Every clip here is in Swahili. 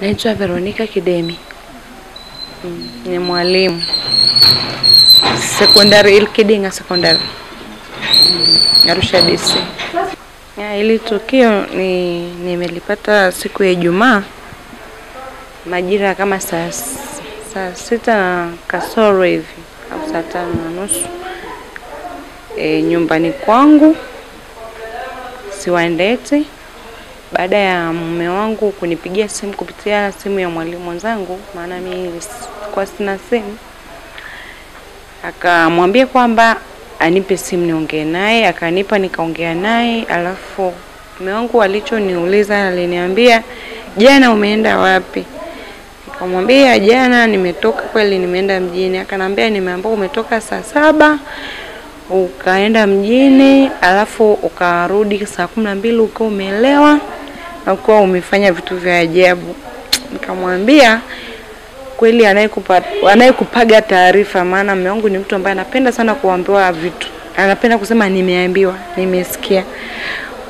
Naitwa Veronica Kidemi. Mm, ni mwalimu sekondari Ilkidinga sekondari mm, Arusha DC. Ya, ili tukio ni nimelipata siku ya Ijumaa majira kama saa saa sita na kasoro hivi au saa tano na nusu e, nyumbani kwangu Siwandete baada ya mume wangu kunipigia simu kupitia simu ya mwalimu mwenzangu, maana mimi kwa sina simu, akamwambia kwamba anipe simu niongee naye, akanipa nikaongea naye. Alafu mume wangu alichoniuliza, aliniambia jana umeenda wapi? Nikamwambia jana nimetoka kweli, nimeenda mjini. Akanambia nimeambia umetoka saa saba ukaenda mjini, alafu ukarudi saa kumi na mbili ukiwa umeelewa na ukiwa umefanya vitu vya ajabu. Nikamwambia kweli, anayekupa anayekupaga taarifa, maana mume wangu ni mtu ambaye anapenda sana kuambiwa vitu, anapenda kusema nimeambiwa, nimesikia.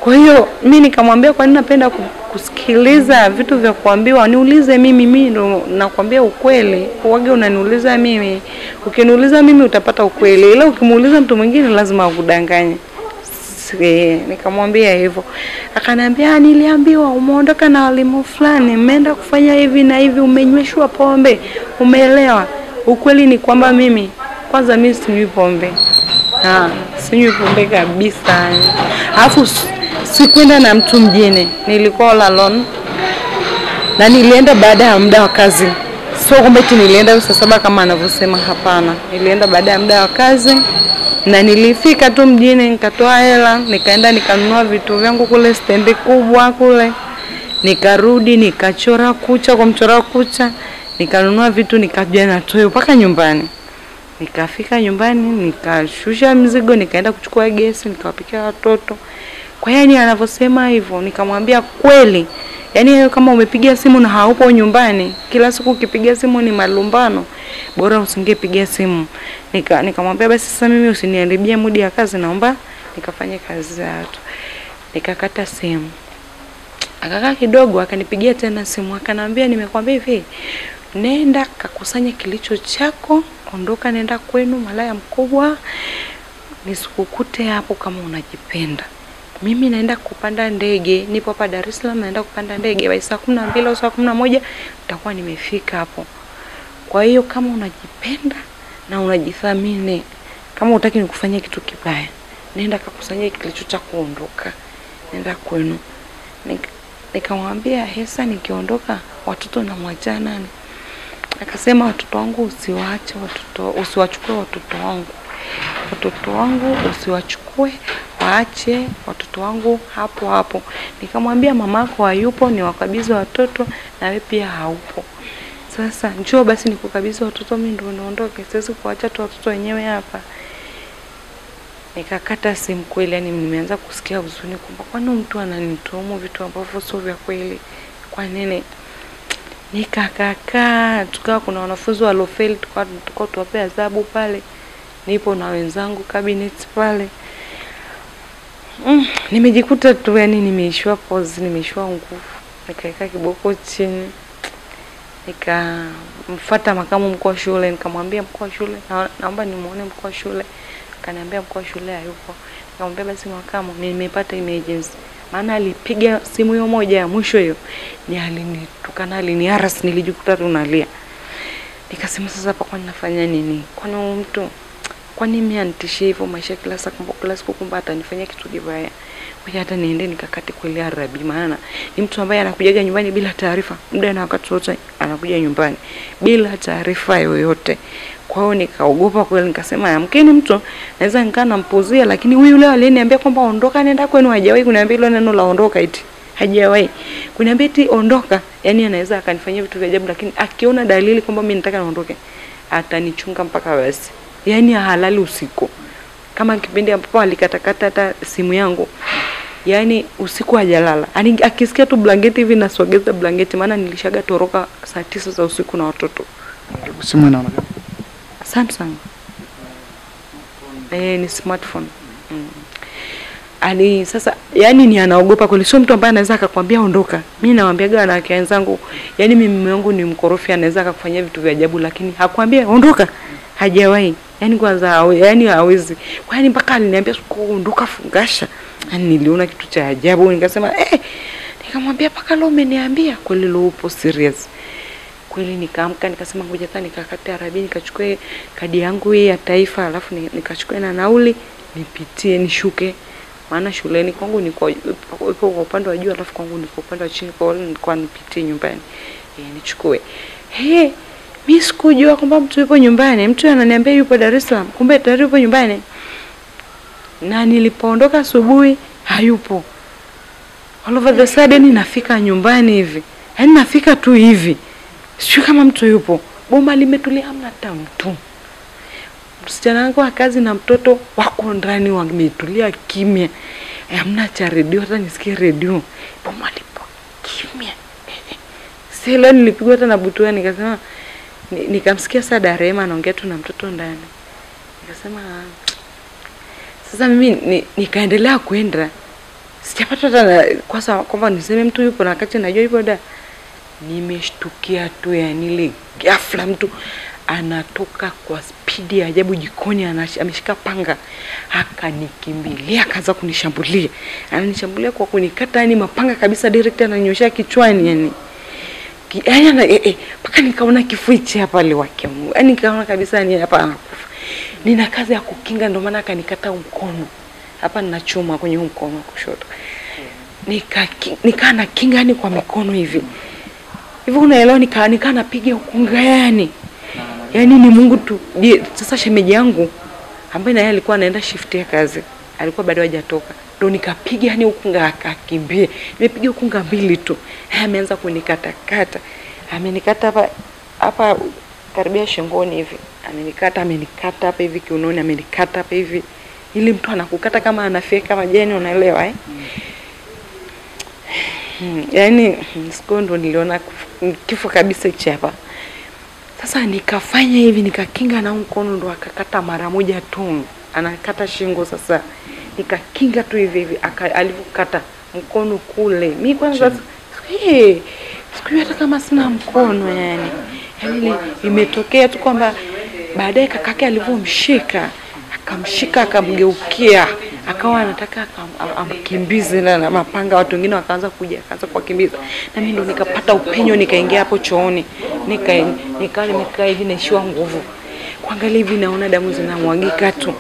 Kwa hiyo mi nikamwambia, kwa nini napenda kusikiliza vitu vya kuambiwa? Niulize mimi, mimi ndo nakwambia ukweli. Uwage unaniuliza mimi, ukiniuliza mimi utapata ukweli, ila ukimuuliza mtu mwingine lazima akudanganye. Nikamwambia hivyo, akaniambia niliambiwa umeondoka na walimu fulani, umeenda kufanya hivi na hivi, umenyweshwa pombe, umeelewa? Ukweli ni kwamba mimi kwanza, mimi sinywi pombe, sinywi pombe kabisa, alafu sikwenda na mtu mjini, nilikuwa all alone. Na nilienda baada ya muda wa kazi. Sio kwamba eti nilienda saa saba kama anavyosema, hapana. Nilienda baada ya muda wa kazi na nilifika tu mjini, nikatoa hela, nikaenda nikanunua vitu vyangu kule stendi kubwa kule, nikarudi nikachora kucha kwa mchora kucha, nikanunua vitu nikaja na toyo mpaka nyumbani. Nikafika nyumbani nikashusha mzigo, nikaenda kuchukua gesi, nikawapikia watoto. Kwa yani anavyosema hivyo, nikamwambia kweli, yani kama umepiga simu na haupo nyumbani, kila siku ukipiga simu ni malumbano, bora usingepiga simu. Nika nikamwambia basi sasa mimi usiniharibie mudi ya kazi, naomba nikafanye kazi za watu. Nikakata simu. Akakaa kidogo, akanipigia tena simu, akanambia nimekwambia hivi, nenda kakusanya kilicho chako, ondoka, nenda kwenu, malaya mkubwa, nisikukute hapo kama unajipenda mimi naenda kupanda ndege, nipo hapa Dar es Salaam, naenda kupanda ndege by saa kumi na mbili au saa kumi na moja nitakuwa nimefika hapo. Kwa hiyo kama unajipenda na unajithamini, kama utaki nikufanyia kitu kibaya, nenda kakusanyia kilicho cha kuondoka, nenda kwenu. Nik, nikamwambia Hesa, nikiondoka watoto namwachia nani? Akasema watoto wangu usiwaache watoto, usiwachukue watoto wangu, watoto wangu usiwachukue waache watoto wangu hapo hapo. Nikamwambia mamako hayupo, ni wakabidhi watoto na wewe pia haupo. Sasa njoo basi nikukabidhi watoto, mimi ndio naondoke, siwezi kuacha tu watoto wenyewe hapa. Nikakata simu kweli, yani nimeanza kusikia huzuni kwamba kwani mtu ananituhumu vitu ambavyo sio vya kweli. Kwa nini? Nikakakaa, tukawa kuna wanafunzi walofeli tukawa tukawa tuwape adhabu pale, nipo na wenzangu cabinet pale Mm, nimejikuta tu yani nimeishiwa pause, nimeishiwa nguvu, nikaweka kiboko chini, nikamfuata makamu mkuu wa shule, nikamwambia mkuu wa shule na, naomba nimuone mkuu wa shule. Akaniambia mkuu wa shule hayupo. Nikamwambia basi makamu, nimepata emergency. Maana alipiga simu hiyo moja ya mwisho hiyo, ni alinitukana, aliniharas, nilijikuta tunalia. Nikasema sasa hapa kwani nafanya nini? Kwani mtu kwani mimi anitishie hivyo maisha kila siku kila siku kumba atanifanyia kitu kibaya. Ngoja hata niende nikakate kweli arabi, maana ni mtu ambaye anakujaga nyumbani bila taarifa, muda na wakati wote anakuja nyumbani bila taarifa yoyote. Kwa hiyo nikaogopa kweli, nikasema yamkini mtu naweza nikaa nampuzia, lakini huyu leo aliniambia kwamba ondoka, nenda kwenu, hajawahi kuniambia ile neno la ondoka eti hajawahi kuniambia eti ondoka. Yani anaweza akanifanyia vitu vya ajabu, lakini akiona dalili kwamba mimi nataka niondoke, atanichunga mpaka basi yani halali usiku, kama kipindi ambapo alikatakata hata simu yangu, yani usiku hajalala. Ani akisikia tu blanketi hivi nasogeza blanketi, maana nilishaga toroka saa tisa za usiku na watoto. Simu inaona gani? Samsung eh, ni smartphone mm. Ali sasa yani ni anaogopa kweli, sio mtu ambaye anaweza akakwambia ondoka. Mimi nawaambiaga wanawake wenzangu, yani mimi mume wangu ni mkorofi, anaweza akakufanyia vitu vya ajabu, lakini hakwambia ondoka, hajawahi. Yani kwanza yani hawezi, kwani mpaka aliniambia siku ondoka, fungasha. Yani niliona kitu cha ajabu, nikasema eh, nikamwambia mpaka leo umeniambia? Kweli, leo upo serious. Kweli nikaamka nikasema ngoja hata nikakate arabi nikachukue kadi yangu hii ya taifa alafu nikachukue na nauli nipitie nishuke maana shuleni kwangu niko kwa kwa upande wa juu alafu kwangu niko upande wa chini kwa hiyo nilikuwa nipitie nyumbani. E, nichukue. He mi sikujua kwamba mtu yupo nyumbani. Mtu ananiambia yupo Dar es Salaam kumbe tayari yupo nyumbani. Na nilipoondoka asubuhi hayupo. All over the sudden nafika nyumbani hivi. Yaani nafika tu hivi. Sijui kama mtu yupo. Boma limetulia hamna hata mtu msichana wangu wa kazi na mtoto wako ndani wametulia kimya. Amna hamna cha redio hata nisikie redio. Boma lipo kimya. Si nilipigwa hata na butua nikasema nikamsikia saa Darema anaongea tu na mtoto ndani. Nikasema "Ah, sasa mimi ni, nikaendelea kwenda sijapata hata kwanza kwamba niseme mtu yupo na wakati najua yupo da. Nimeshtukia tu yani ile ghafla mtu anatoka kwa spidi ya ajabu jikoni ameshika panga akanikimbilia akaanza kunishambulia. Ananishambulia kwa kunikata yani mapanga kabisa direct ananyoshea kichwani yani yani ana eh, eh, paka nikaona kifuichi hapa liwake Mungu. Yani nikaona kabisa ni hapa anakufa. Nina kazi ya kukinga ndio maana akanikata mkono. Hapa nina chuma kwenye mkono kushoto. Nika nikaa na kinga yani kwa mikono hivi. Hivi unaelewa nikaa nikaa napiga ukunga yani yani ni Mungu tu. Sasa shemeji yangu ambaye naye alikuwa anaenda shift ya kazi alikuwa bado hajatoka ndo nikapiga yani ukunga akakimbia nimepiga ukunga mbili tu. Ameanza kunikatakata. Amenikata hapa hapa karibia shingoni hivi. Amenikata amenikata hapa hivi kiunoni amenikata hapa hivi. Ili mtu anakukata kama anafyeka majani unaelewa eh? Hmm, yaani siku ndo niliona kifo kabisa hichi hapa. Sasa nikafanya hivi nikakinga na mkono ndo akakata mara moja tu, anakata shingo. Sasa. Nikakinga tu hivi hivi, alivyokata mkono kule, mi kwanza hey, sikujua hata kama sina mkono yani, yani imetokea tu kwamba baadaye kakake alivyomshika akamshika akamgeukia akawa anataka amkimbize na mapanga, watu wengine wakaanza kuja akaanza kuwakimbiza, na mimi ndo nikapata upenyo nikaingia hapo chooni, nika nikawa nimekaa hivi naishiwa nguvu, kuangalia hivi naona damu zinamwagika tu,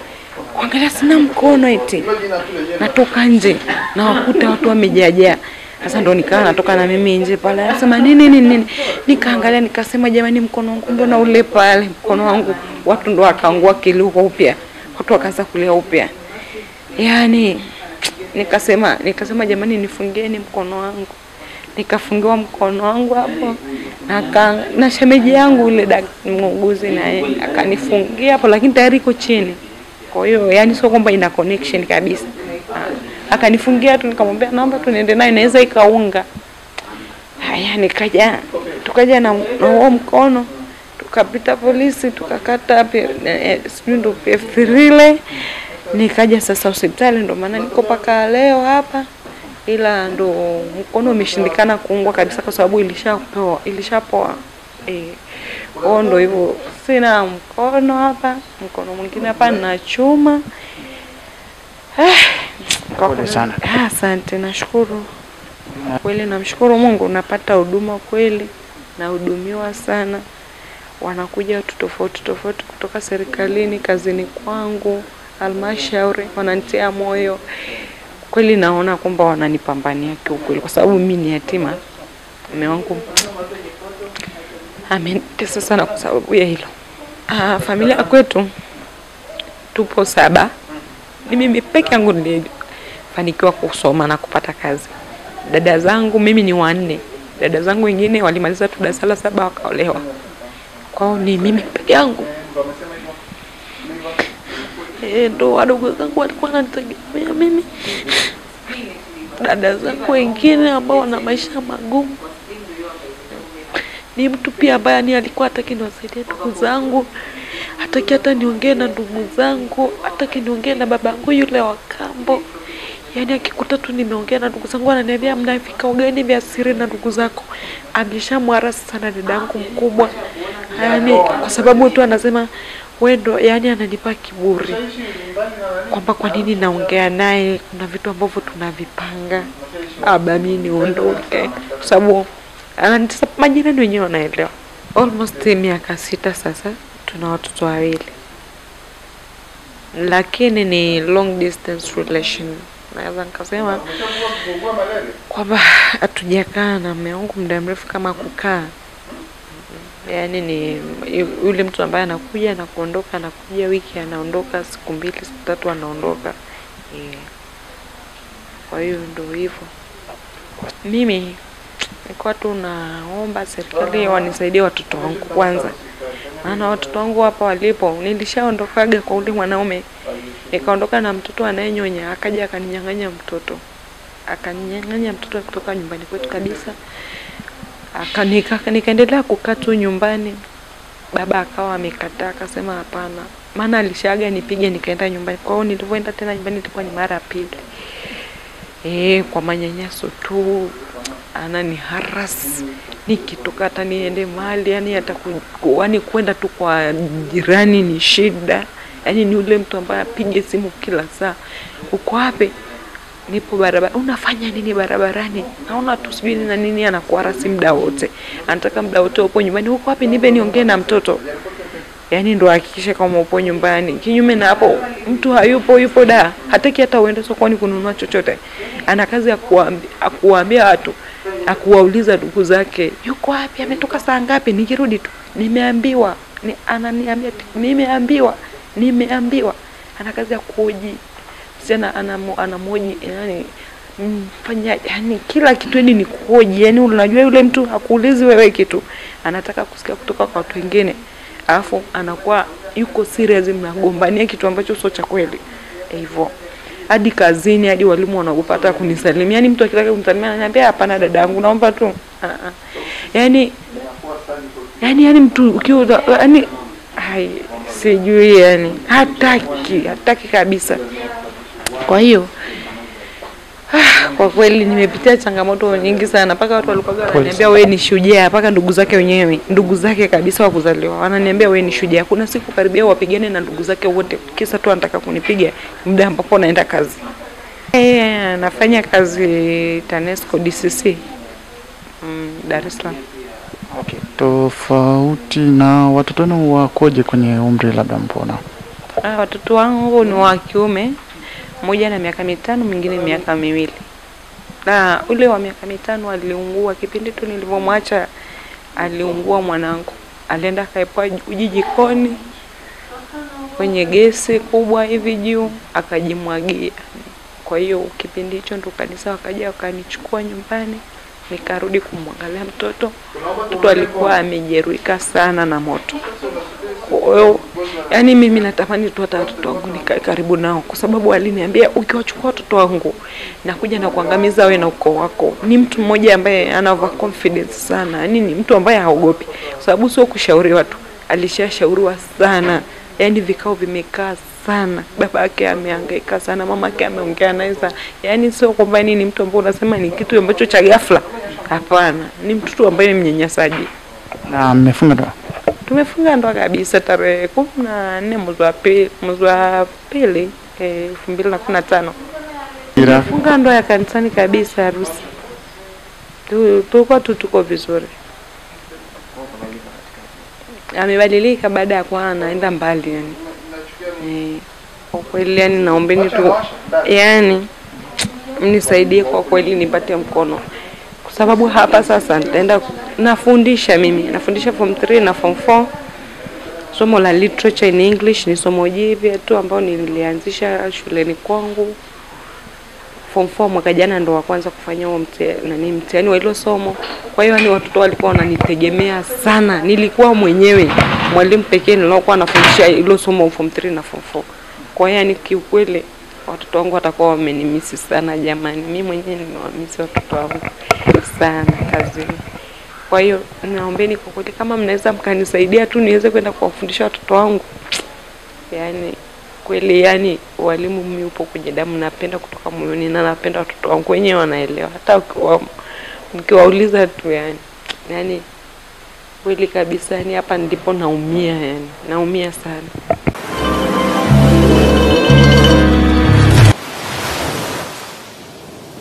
kuangalia sina mkono eti. Natoka nje na wakuta watu wamejaajaa. Sasa ndo nikawa natoka na mimi nje pale, anasema nini nini nini, nikaangalia nikasema, jamani, mkono wangu mbona ule pale, mkono wangu. Watu ndo wakaangua kiluka upya, watu wakaanza kulia upya, yani nikasema nikasema, jamani, nifungeni mkono wangu. Nikafungiwa mkono wangu hapo na, na shemeji yangu ule dak- muuguzi naye akanifungia hapo, lakini tayari iko chini kwa hiyo yani sio kwamba ina connection kabisa. Ah, Akanifungia tu nikamwambia naomba tu niende naye naweza ikaunga. Haya nikaja tukaja na huo mkono tukapita polisi tukakata pe- eh, sijui ndo PF3 ile nikaja sasa hospitali ndo maana niko paka leo hapa. Ila ndo mkono umeshindikana kuungwa kabisa kwa sababu ilishapoa ilishapoa. Eh kwao ndo hivyo. Sina mkono hapa mkono mwingine hapa na chuma. Eh. Ah, asante nashukuru. Kweli namshukuru Mungu napata huduma kweli nahudumiwa sana. Wanakuja watu tofauti tofauti kutoka serikalini kazini kwangu halmashauri wananitia moyo. Kweli naona kwamba wananipambania kiukweli kwa sababu mimi ni yatima. Mume wangu amenitesa sana kwa sababu ya hilo. Ah, familia kwetu tupo saba. Ni mimi peke yangu nilifanikiwa kusoma na kupata kazi. Dada zangu mimi ni wanne. Dada zangu wengine walimaliza tu darasa la saba wakaolewa. Kwao ni mimi peke yangu ndo wadogo zangu walikuwa wananitegemea mimi. Dada zangu wengine ambao wana maisha magumu. Ni mtu pia ambaye ni alikuwa hataki niwasaidie ndugu zangu. Hataki hata niongee na ndugu zangu. Hataki niongee na babangu yule wa kambo. Yaani akikuta tu nimeongea na ndugu zangu ananiambia mna vikao gani vya siri na ndugu zako. Ameshamwarasi sana dadangu mkubwa, yaani kwa sababu tu anasema wewe yani ananipa kiburi kwamba kwa nini naongea naye, kuna vitu ambavyo tunavipanga, aba mi niondoke, kwa sababu ananitesa. Majirani wenyewe wanaelewa. Almost miaka sita sasa, tuna watoto wawili, lakini ni long distance relation. Naweza nikasema kwamba hatujakaa na mume wangu muda mrefu kama kukaa yaani ni yule mtu ambaye anakuja na kuondoka, anakuja wiki anaondoka, siku mbili siku tatu anaondoka. Yeah. Kwa hiyo ndio hivyo. Mimi nilikuwa tu naomba serikali wanisaidie watoto wangu kwanza, maana watoto wangu hapa walipo, nilishaondokaga kwa ule mwanaume, nikaondoka na mtoto anayenyonya, akaja akaninyang'anya mtoto, akaninyang'anya mtoto kutoka nyumbani kwetu kabisa nikaendelea kukaa tu nyumbani. Baba akawa amekataa, akasema hapana, maana alishaga nipige, nikaenda nyumbani. Kwa hiyo nilivyoenda tena nyumbani ilikuwa ni mara ya pili, E, kwa manyanyaso tu, anani haras nikitoka hata niende mali yani hata yani kwenda tu kwa jirani ni shida. Yani ni ule mtu ambaye apige simu kila saa, uko wapi? Nipo barabara. Unafanya nini barabarani? Naona tu sijui na nini, anakuarasi muda wote, anataka muda wote upo nyumbani. Huko wapi? Nipe niongee na mtoto. Yani ndo hakikisha kama upo nyumbani. Kinyume na hapo, mtu hayupo, yupo da, hataki hata uende sokoni kununua chochote. Ana kazi ya kuambia, watu, akuwauliza ndugu zake, yuko wapi, ametoka saa ngapi, nikirudi tu nimeambiwa. Ni, ananiambia nimeambiwa, nimeambiwa. Ana kazi ya kuhoji msichana anamo, anamoji yani mfanya yani kila kitu yani ni kuhoji yani unajua yule mtu hakuulizi wewe kitu anataka kusikia kutoka kwa watu wengine alafu anakuwa yuko serious mnagombania kitu ambacho sio cha kweli. Hivyo. Hadi kazini hadi walimu wanaogopa hata kunisalimia yani mtu akitaka kumsalimia ananiambia hapana dadangu, naomba tu. Yani yani yani mtu ukiwa yani hai sijui yani hataki hataki kabisa kwa hiyo ah, kwa kweli nimepitia changamoto nyingi sana, mpaka watu walikuwa wananiambia wewe ni shujaa, mpaka ndugu zake wenyewe, ndugu zake kabisa wa kuzaliwa wananiambia wewe ni shujaa. Kuna siku karibia wapigane na ndugu zake wote, kisa tu anataka kunipiga muda ambapo naenda kazi. E, nafanya kazi TANESCO DCC mm, Dar es Salaam. Okay. Tofauti na watoto wenu wakoje kwenye umri labda mpona? Ah, watoto wangu ni wa kiume, mmoja na miaka mitano, mwingine miaka miwili. Na ule wa miaka mitano aliungua kipindi tu nilivyomwacha, aliungua mwanangu, alienda akaepoa uji jikoni kwenye gesi kubwa hivi juu, akajimwagia. Kwa hiyo kipindi hicho ndo kanisa wakaja wakanichukua nyumbani, nikarudi kumwangalia mtoto. Mtoto alikuwa amejeruhika sana na moto. Yani mimi natamani tu hata watoto wangu nikae karibu nao, kwa sababu aliniambia ukiwachukua watoto wangu nakuja na kuangamiza wewe na ukoo wako. Ni mtu mmoja ambaye ana over confidence sana, yani ni mtu ambaye haogopi, kwa sababu sio kushauriwa tu, alishashauriwa sana, yani vikao vimekaa sana, baba yake amehangaika sana, mama yake ameongea naye sana, yani sio kwamba ni mtu ambaye unasema ni kitu ambacho cha ghafla. Hapana, ni mtu tu ambaye ni mnyanyasaji. Na mmefunga ndoa? Tumefunga ndoa kabisa tarehe kumi na nne mwezi wa pili mwezi wa pili elfu mbili na kumi na tano Ila funga ndoa ya kanisani kabisa, harusi Tu- tulikuwa tu tuko vizuri. Amebadilika baada ya kuwa anaenda mbali yani. Eh, kwa kweli yani naombeni tu yani mnisaidie kwa kweli nipate mkono sababu hapa sasa nitaenda nafundisha mimi nafundisha form 3 na form 4 somo la literature in English ni somo jipya tu ambao nilianzisha shuleni kwangu form 4 mwaka jana ndo wa kwanza kufanya huo nani mtihani wa hilo somo. Kwa hiyo yani watoto walikuwa wananitegemea sana, nilikuwa mwenyewe mwalimu pekee niliokuwa nafundisha hilo somo form 3 na form 4. Kwa hiyo yani kiukweli watoto wangu watakuwa wamenimisi sana jamani, Mi mwenyewe nimewamisi watoto wangu sana kazini. Kwa hiyo naombeni kwa kweli, kama mnaweza mkanisaidia tu niweze kwenda kuwafundisha watoto wangu, yani kweli yani walimu mimi upo kwenye damu, napenda kutoka moyoni na napenda watoto wangu wenyewe wanaelewa, hata mkiwauliza tu yani yani kweli kabisa, yani hapa ndipo naumia, yani naumia sana.